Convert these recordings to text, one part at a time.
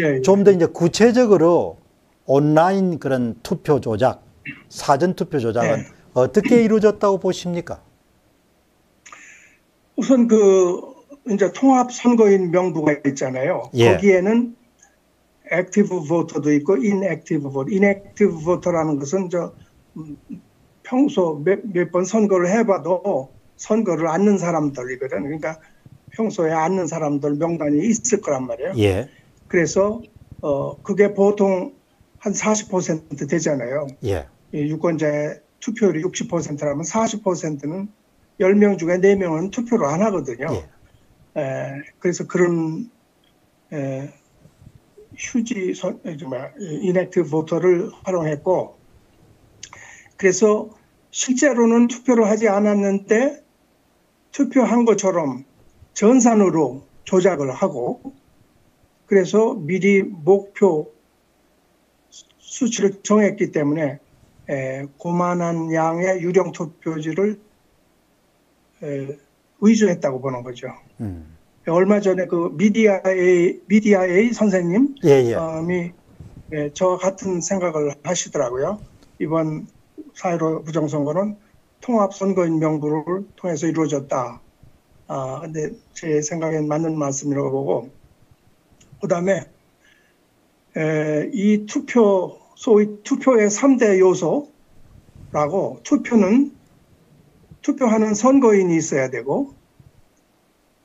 예, 예. 좀더 이제 구체적으로 온라인 그런 투표 조작, 사전 투표 조작은 네. 어떻게 이루어졌다고 보십니까? 우선 그 이제 통합 선거인 명부가 있잖아요. 예. 거기에는 active voter도 있고 inactive voter. inactive voter라는 것은 저 음, 평소 몇 번 선거를 해봐도 선거를 않는 사람들이거든. 그러니까 평소에 않는 사람들 명단이 있을 거란 말이에요. 예, 그래서 어 그게 보통 한 40% 되잖아요. 예, 이 유권자의 투표율이 60%라면 40%는 10명 중에 4명은 투표를 안 하거든요. 예. 에, 그래서 그런 에, 휴지 선, 에, 정말 inactive voter를 활용했고 그래서 실제로는 투표를 하지 않았는데 투표한 것처럼 전산으로 조작을 하고 그래서 미리 목표 수치를 정했기 때문에 에, 고만한 양의 유령 투표지를 에, 의존했다고 보는 거죠. 음. 얼마 전에 그 미디어 A, 미디어 A 선생님 예, 예. 이 예, 저 같은 생각을 하시더라고요. 이번 4.15 부정선거는 통합선거인 명부를 통해서 이루어졌다. 아, 근데 제 생각엔 맞는 말씀이라고 보고, 그 다음에, 이 투표, 소위 투표의 3대 요소라고 투표는 투표하는 선거인이 있어야 되고,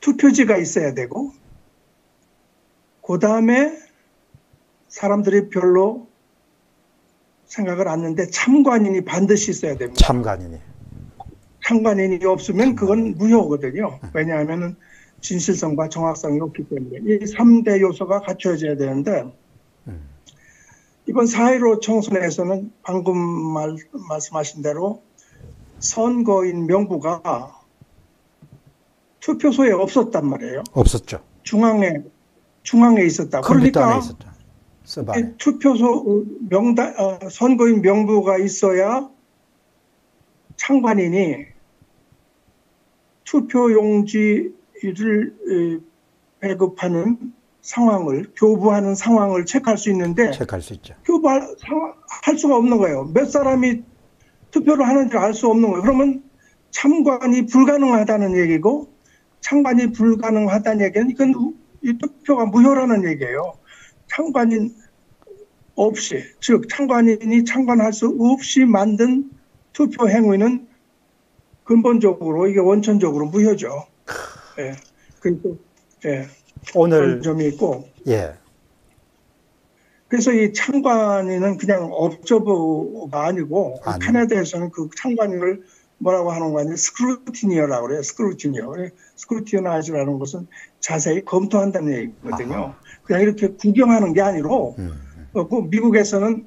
투표지가 있어야 되고, 그 다음에 사람들이 별로 생각을 않는데 참관인이 반드시 있어야 됩니다. 참관인이. 참관인이 없으면 그건 무효거든요. 왜냐하면 진실성과 정확성이 없기 때문에 이 3대 요소가 갖춰져야 되는데 음. 이번 4.15 총선에서는 방금 말, 말씀하신 대로 선거인 명부가 투표소에 없었단 말이에요. 없었죠. 중앙에 중앙에 있었다. 그러니까 있었죠. 투표소 명단 어, 선거인 명부가 있어야 창관인이 투표용지 를 에, 배급하는 상황을 교부하는 상황을 체크할 수 있는데 체크할 수 있죠. 교부할 할 수가 없는 거예요. 몇 사람이 투표를 하는지 알수 없는 거예요. 그러면 참관이 불가능하다는 얘기고 참관이 불가능하다는 얘기는 이건 이 투표가 무효라는 얘기예요. 참관인 없이 즉 참관인이 참관할 수 없이 만든 투표 행위는 근본적으로 이게 원천적으로 무효죠. 예. 그리고 예. 오늘 점이 있고 예, 그래서 이 참관인은 그냥 observer가 아니고 아니요. 캐나다에서는 그 참관인을 뭐라고 하는 거 아니에요? scrutineer라고 그래요. scrutineer. scrutinize라는 것은 자세히 검토한다는 얘기거든요. 아하. 그냥 이렇게 구경하는 게 아니고 음, 어, 그 미국에서는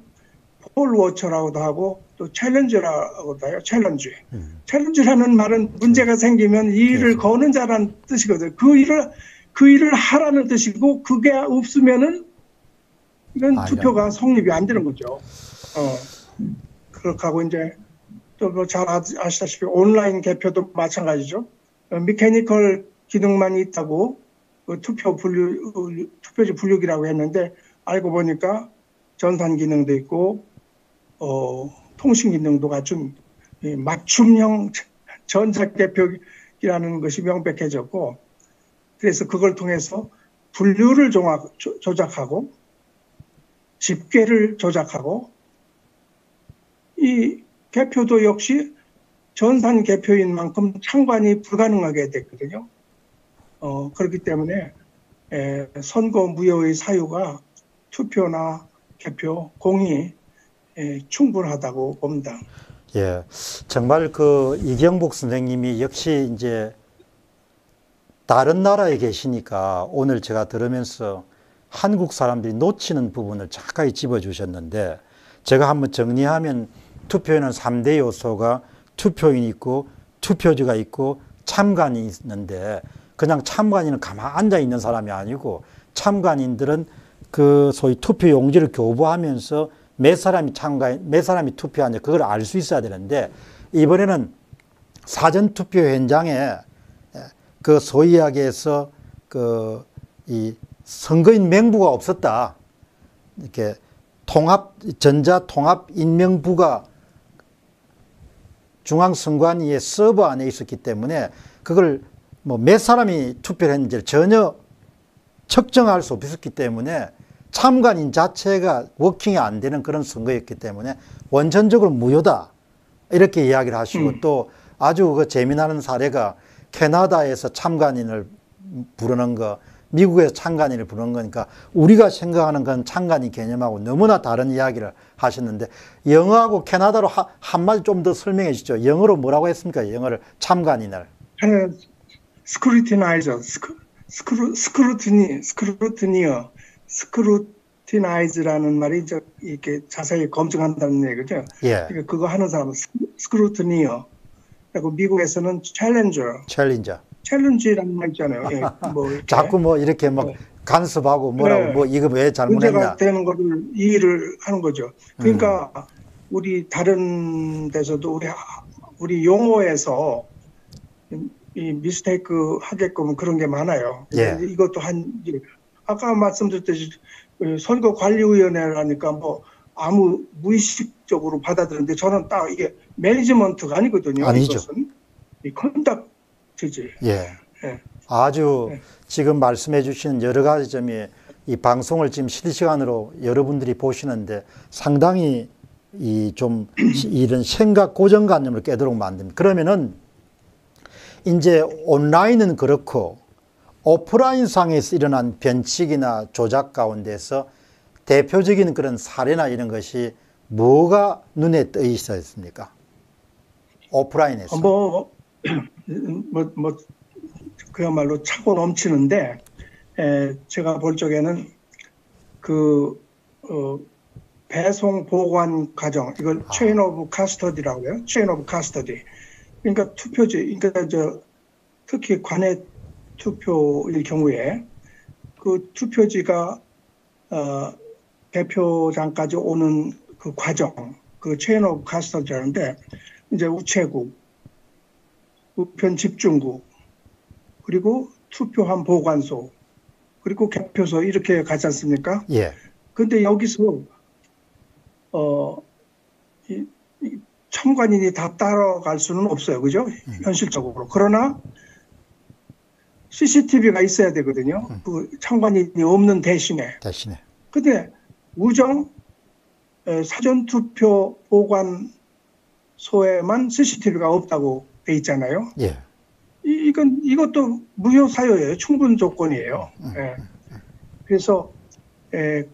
poll watcher라고도 하고 또 challenger라고도 해요. challenge. 음. challenge라는 말은 문제가 생기면 이의를 그렇죠. 거는 자라는 뜻이거든요. 그 이의를 그 일을 하라는 뜻이고 그게 없으면은 이건 아니라고. 투표가 성립이 안 되는 거죠. 어. 그렇게 하고 이제 또 뭐 잘 아시다시피 온라인 개표도 마찬가지죠. 어, 미케니컬 기능만 있다고 그 투표 분류 어, 투표지 분류기라고 했는데 알고 보니까 전산 기능도 있고 어, 통신 기능도 갖춘 이 맞춤형 전자 개표기라는 것이 명백해졌고 그래서 그걸 통해서 분류를 종합, 조- 조작하고 집계를 조작하고 이 개표도 역시 전산 개표인 만큼 참관이 불가능하게 됐거든요. 어, 그렇기 때문에 에, 선거 무효의 사유가 투표나 개표, 공이 에, 충분하다고 봅니다. 예. 정말 그 이경복 선생님이 역시 이제 다른 나라에 계시니까 오늘 제가 들으면서 한국 사람들이 놓치는 부분을 자세히 집어주셨는데 제가 한번 정리하면 투표에는 3대 요소가 투표인이 있고 투표지가 있고 참관이 있는데 그냥 참관인은 가만 앉아 있는 사람이 아니고 참관인들은 그 소위 투표 용지를 교부하면서 몇 사람이 참관, 몇 사람이 투표하는지 그걸 알 수 있어야 되는데 이번에는 사전 투표 현장에 그 소위 이야기해서 그 이 선거인 명부가 없었다. 이렇게 통합 전자 통합 인명부가 중앙선관위의 서버 안에 있었기 때문에 그걸 뭐 몇 사람이 투표를 했는지 전혀 측정할 수 없었기 때문에 참관인 자체가 워킹이 안 되는 그런 선거였기 때문에 원천적으로 무효다. 이렇게 이야기를 하시고 음. 또 아주 그 재미나는 사례가 캐나다에서 참관인을 부르는 거, 미국에서 참관인을 부르는 거니까 우리가 생각하는 건 참관인 개념하고 너무나 다른 이야기를 하셨는데 영어하고 캐나다로 하- 한마디 좀 더 설명해 주시죠. 영어로 뭐라고 했습니까? 영어를 참관인을. scrutinizer, scru-, scru-, scrutiny, scrutineer, scrutinize라는 말이 이제 이렇게 자세히 검증한다는 얘기죠. 예. 그러니까 그거 하는 사람은 scru- scrutineer. 그리고 미국에서는 챌린저, 챌린저. 챌린지라는 말 있잖아요. 예, 뭐 자꾸 뭐 이렇게 막 네. 간섭하고 뭐라고 네. 뭐 이거 왜 문제가 잘못했냐. 되는 거를 이해를 하는 거죠. 그러니까 음. 우리 다른 데서도 우리 하- 우리 용어에서 이 미스테이크 하게끔 그런 게 많아요. 예. 이것도 한 아까 말씀드렸듯이 그 선거관리위원회라니까 뭐 아무 무의식적으로 받아들였는데 저는 딱 이게 매니지먼트가 아니거든요. 아니죠. 이것은 이 컨덕트지. 예. 예. 아주 네. 지금 말씀해 주시는 여러 가지 점이 이 방송을 지금 실시간으로 여러분들이 보시는데 상당히 이 좀 이런 생각 고정관념을 깨도록 만듭니다. 그러면은 이제 온라인은 그렇고 오프라인 상에서 일어난 변칙이나 조작 가운데서 대표적인 그런 사례나 이런 것이 뭐가 눈에 떠 있었습니까? 오프라인에서. 뭐, 뭐, 뭐, 그야말로 차고 넘치는데, 에, 제가 볼 적에는 그, 어, 배송 보관 과정, 이걸 chain of custody라고 해요. Chain of custody. 그러니까 투표지, 그러니까 저, 특히 관내 투표일 경우에 그 투표지가, 어, 개표장까지 오는 그 과정, 그 chain of custody라는데, 이제 우체국, 우편 집중국, 그리고 투표함 보관소, 그리고 개표소 이렇게 가지 않습니까? 예. 근데 여기서 어, 이, 이 참관인이 다 따라갈 수는 없어요, 그죠? 현실적으로. 그러나 CCTV가 있어야 되거든요. 그 참관인이 없는 대신에. 대신에. 근데 우정 에, 사전투표 보관소에만 CCTV가 없다고 돼 있잖아요. 예. 이- 이건 이것도 무효 사유예요. 충분 조건이에요. 예. 그래서 에, 에,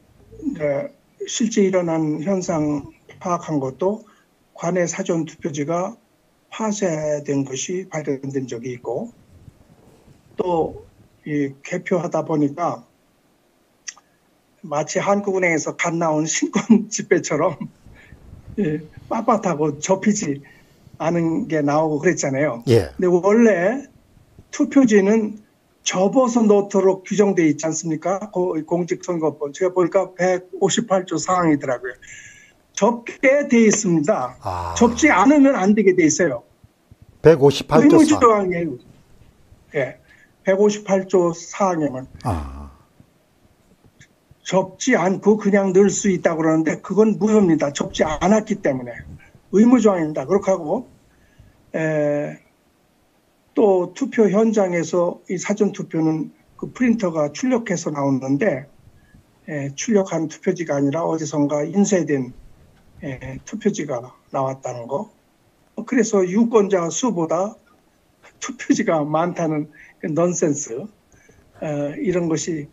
실제 일어난 현상 파악한 것도 관내 사전 투표지가 파쇄된 것이 발견된 적이 있고 또 이 개표하다 보니까 마치 한국은행에서 갓 나온 신권 집회처럼 예, 빳빳하고 접히지 않은 게 나오고 그랬잖아요. 예. 근데 원래 투표지는 접어서 넣도록 규정돼 있지 않습니까? 고- 공직선거법. 제가 보니까 158조 사항이더라고요. 접게 돼 있습니다. 아. 접지 않으면 안 되게 돼 있어요. 158조 사. 의무조항이에요. 예. 158조 사항에만 아. 접지 않고 그냥 넣을 수 있다고 그러는데 그건 무효입니다. 접지 않았기 때문에 의무조항입니다. 그렇게 하고 에, 또 투표 현장에서 이 사전 투표는 그 프린터가 출력해서 나오는데 에, 출력한 투표지가 아니라 어디선가 인쇄된 에, 투표지가 나왔다는 거. 그래서 유권자 수보다 투표지가 많다는 그 넌센스 어, 이런 것이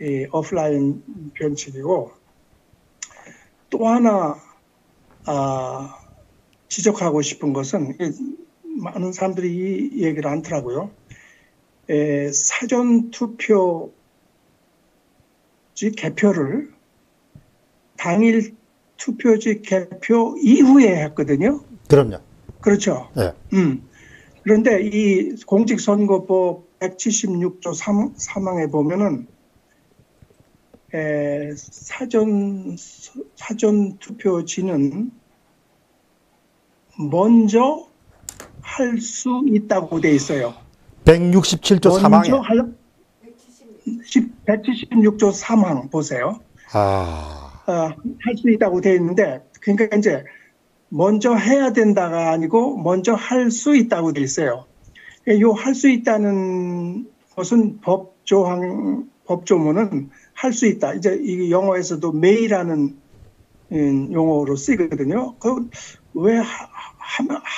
이 오프라인 변칙이고 또 하나 아, 지적하고 싶은 것은 이 많은 사람들이 이 얘기를 않더라고요. 에, 사전 투표지 개표를 당일 투표지 개표 이후에 했거든요. 그럼요. 그렇죠. 예. 음. 그런데 이 공직선거법 176조 3, 3항에 보면은 에, 사전 사전 투표지는 먼저 할 수 있다고 돼 있어요. 167조 먼저 3항에 할 10 176조 3항 보세요. 아, 어, 할수 있다고 되어 있는데, 그러니까 이제 먼저 해야 된다가 아니고 먼저 할 수 있다고 되어 있어요. 요할수 있다는 것은 법 조항, 법 조문은 할 수 있다. 이제 이 영어에서도 may라는 음, 용어로 쓰이거든요. 그왜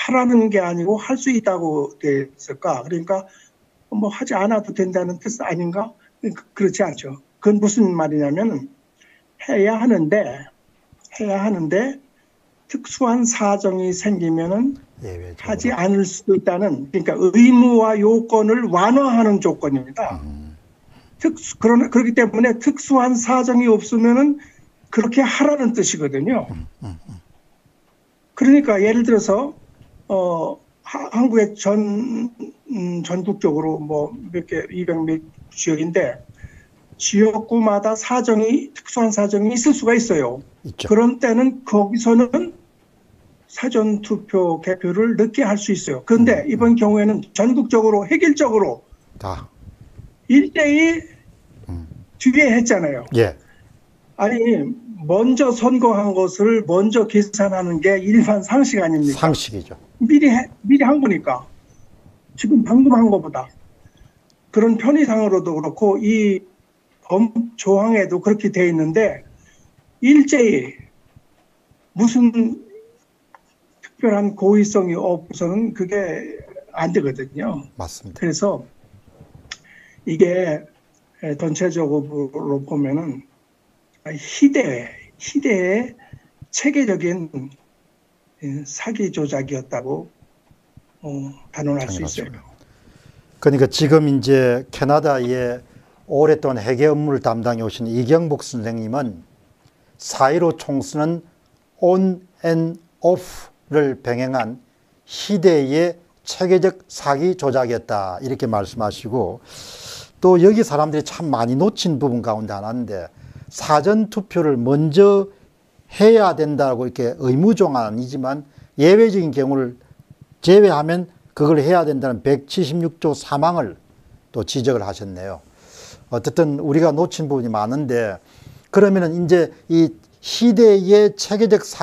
하라는 게 아니고 할 수 있다고 되어 있을까? 그러니까 뭐 하지 않아도 된다는 뜻 아닌가? 그렇지 않죠. 그건 무슨 말이냐면 해야 하는데 해야 하는데 특수한 사정이 생기면은 예외적으로. 하지 않을 수도 있다는 그러니까 의무와 요건을 완화하는 조건입니다. 음, 특수 그러 그렇기 때문에 특수한 사정이 없으면은 그렇게 하라는 뜻이거든요. 그러니까 예를 들어서 어 하- 한국의 전 음, 전국적으로 뭐 몇 개 200몇 지역인데 지역구마다 사정이 특수한 사정이 있을 수가 있어요. 있죠. 그런 때는 거기서는 사전 투표 개표를 늦게 할 수 있어요. 그런데 이번 경우에는 전국적으로 획일적으로 다. 일대일 음. 뒤에 했잖아요. 예. 아니 먼저 선거한 것을 먼저 계산하는 게 일반 상식 아닙니까? 상식이죠. 미리 해- 미리 한 거니까 지금 방금 한 거보다 그런 편의상으로도 그렇고 이법 조항에도 그렇게 돼 있는데 일제히 무슨 특별한 고의성이 없어서는 그게 안 되거든요. 맞습니다. 그래서 이게 전체적으로 보면은 희대 희대의 체계적인 사기 조작이었다고 어, 단언할 수 있어요. 그러니까 지금 이제 캐나다에 오랫동안 회계 업무를 담당해 오신 이경복 선생님은 4.15 총선은 on and off 를 병행한 희대의 체계적 사기 조작이었다 이렇게 말씀하시고 또 여기 사람들이 참 많이 놓친 부분 가운데 하나인데 사전 투표를 먼저 해야 된다고 이렇게 의무조항이지만 예외적인 경우를 제외하면 그걸 해야 된다는 176조 3항을 또 지적을 하셨네요. 어쨌든 우리가 놓친 부분이 많은데 그러면은 이제 이 시대의 체계적 사